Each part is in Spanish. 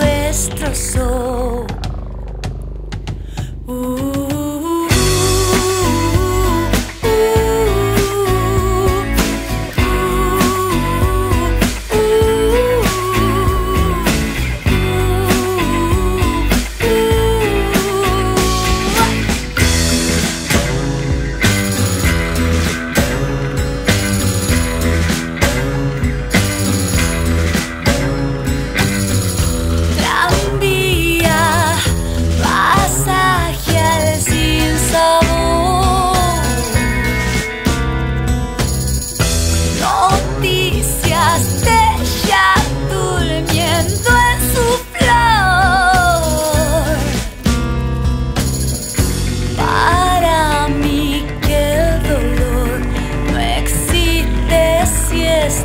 destrozó. Uh.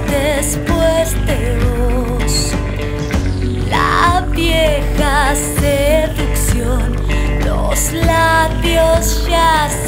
después de vos. La vieja seducción, los labios ya se